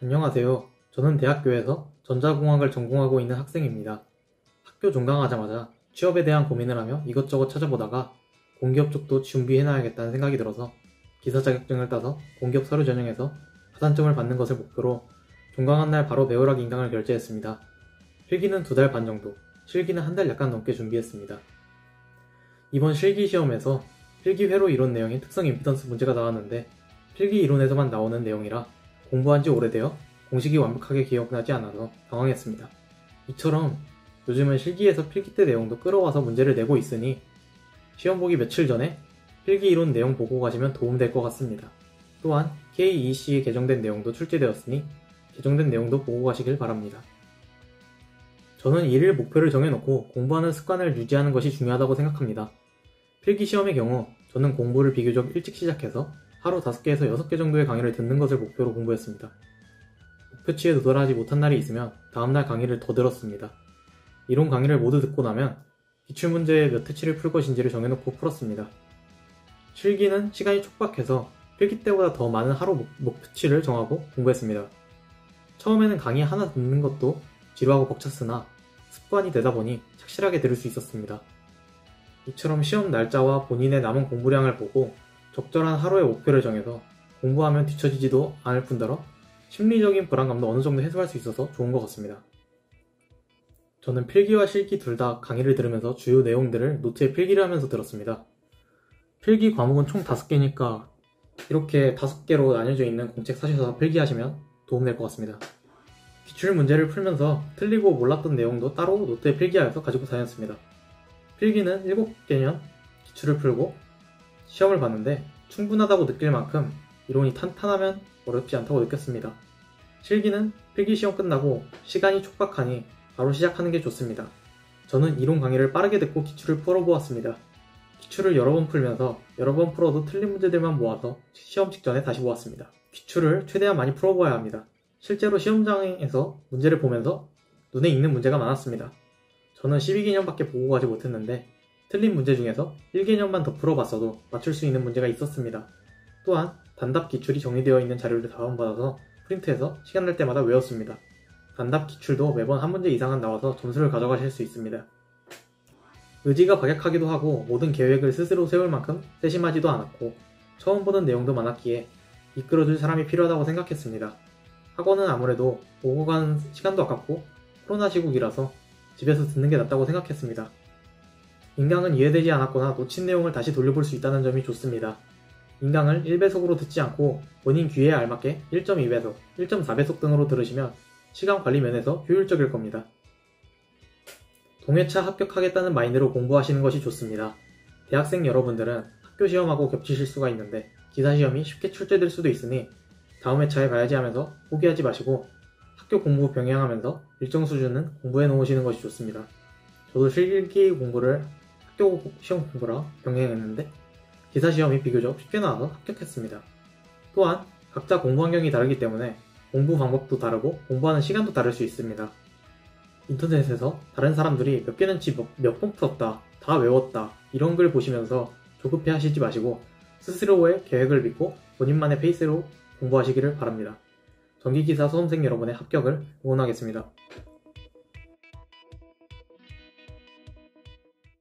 안녕하세요. 저는 대학교에서 전자공학을 전공하고 있는 학생입니다. 학교 종강하자마자 취업에 대한 고민을 하며 이것저것 찾아보다가 공기업 쪽도 준비해놔야겠다는 생각이 들어서 기사 자격증을 따서 공기업 서류 전형에서 하산점을 받는 것을 목표로 종강한 날 바로 배우락 인강을 결제했습니다. 필기는 두 달 반 정도, 실기는 한 달 약간 넘게 준비했습니다. 이번 실기 시험에서 필기 회로 이론 내용인 특성 임피던스 문제가 나왔는데 필기 이론에서만 나오는 내용이라 공부한 지 오래되어 공식이 완벽하게 기억나지 않아서 당황했습니다. 이처럼 요즘은 실기에서 필기 때 내용도 끌어와서 문제를 내고 있으니 시험 보기 며칠 전에 필기 이론 내용 보고 가시면 도움될 것 같습니다. 또한 KEC에 개정된 내용도 출제되었으니 개정된 내용도 보고 가시길 바랍니다. 저는 일일 목표를 정해놓고 공부하는 습관을 유지하는 것이 중요하다고 생각합니다. 필기 시험의 경우 저는 공부를 비교적 일찍 시작해서 하루 5개에서 6개 정도의 강의를 듣는 것을 목표로 공부했습니다. 목표치에 도달하지 못한 날이 있으면 다음날 강의를 더 들었습니다. 이론 강의를 모두 듣고 나면 기출문제의 몇 회치를 풀 것인지를 정해놓고 풀었습니다. 실기는 시간이 촉박해서 필기 때보다 더 많은 하루 목표치를 정하고 공부했습니다. 처음에는 강의 하나 듣는 것도 지루하고 벅찼으나 습관이 되다 보니 착실하게 들을 수 있었습니다. 이처럼 시험 날짜와 본인의 남은 공부량을 보고 적절한 하루의 목표를 정해서 공부하면 뒤처지지도 않을 뿐더러 심리적인 불안감도 어느 정도 해소할 수 있어서 좋은 것 같습니다. 저는 필기와 실기 둘 다 강의를 들으면서 주요 내용들을 노트에 필기를 하면서 들었습니다. 필기 과목은 총 5개니까 이렇게 5개로 나뉘어져 있는 공책 사셔서 필기하시면 도움될 것 같습니다. 기출 문제를 풀면서 틀리고 몰랐던 내용도 따로 노트에 필기하여서 가지고 다녔습니다. 필기는 7개년 기출을 풀고 시험을 봤는데 충분하다고 느낄 만큼 이론이 탄탄하면 어렵지 않다고 느꼈습니다. 실기는 필기시험 끝나고 시간이 촉박하니 바로 시작하는 게 좋습니다. 저는 이론 강의를 빠르게 듣고 기출을 풀어보았습니다. 기출을 여러 번 풀면서 여러 번 풀어도 틀린 문제들만 모아서 시험 직전에 다시 보았습니다. 기출을 최대한 많이 풀어보아야 합니다. 실제로 시험장에서 문제를 보면서 눈에 익는 문제가 많았습니다. 저는 12개년밖에 보고 가지 못했는데 틀린 문제 중에서 1개년만 더 풀어봤어도 맞출 수 있는 문제가 있었습니다. 또한 단답 기출이 정리되어 있는 자료를 다운받아서 프린트해서 시간 날 때마다 외웠습니다. 단답 기출도 매번 한 문제 이상은 나와서 점수를 가져가실 수 있습니다. 의지가 박약하기도 하고 모든 계획을 스스로 세울 만큼 세심하지도 않았고 처음 보는 내용도 많았기에 이끌어줄 사람이 필요하다고 생각했습니다. 학원은 아무래도 오고 가는 시간도 아깝고 코로나 시국이라서 집에서 듣는 게 낫다고 생각했습니다. 인강은 이해되지 않았거나 놓친 내용을 다시 돌려볼 수 있다는 점이 좋습니다. 인강을 1배속으로 듣지 않고 본인 귀에 알맞게 1.2배속, 1.4배속 등으로 들으시면 시간 관리 면에서 효율적일 겁니다. 동해차 합격하겠다는 마인드로 공부하시는 것이 좋습니다. 대학생 여러분들은 학교 시험하고 겹치실 수가 있는데 기사 시험이 쉽게 출제될 수도 있으니 다음 회차에 가야지 하면서 포기하지 마시고 학교 공부 병행하면서 일정 수준은 공부해 놓으시는 것이 좋습니다. 저도 실기 공부를 학교 시험 공부랑 병행했는데 기사 시험이 비교적 쉽게 나와서 합격했습니다. 또한 각자 공부 환경이 다르기 때문에 공부 방법도 다르고 공부하는 시간도 다를 수 있습니다. 인터넷에서 다른 사람들이 몇 개는치 몇번 풀었다, 다 외웠다 이런 글 보시면서 조급해 하시지 마시고 스스로의 계획을 믿고 본인만의 페이스로 공부하시기를 바랍니다. 전기기사 수험생 여러분의 합격을 응원하겠습니다.